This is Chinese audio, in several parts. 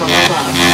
from above.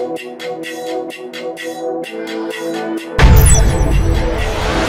Thank you.